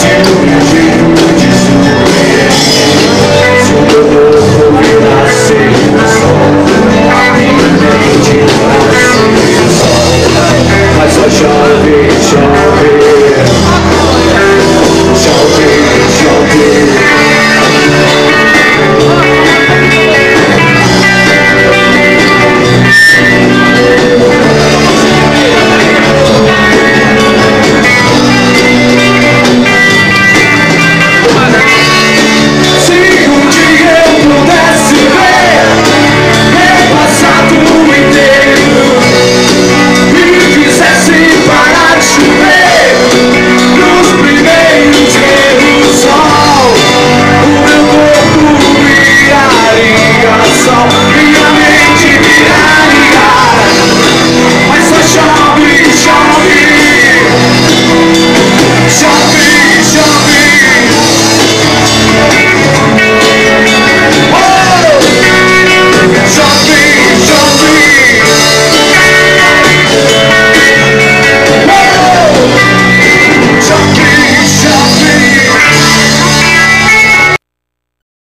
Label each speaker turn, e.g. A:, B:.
A: всю любви.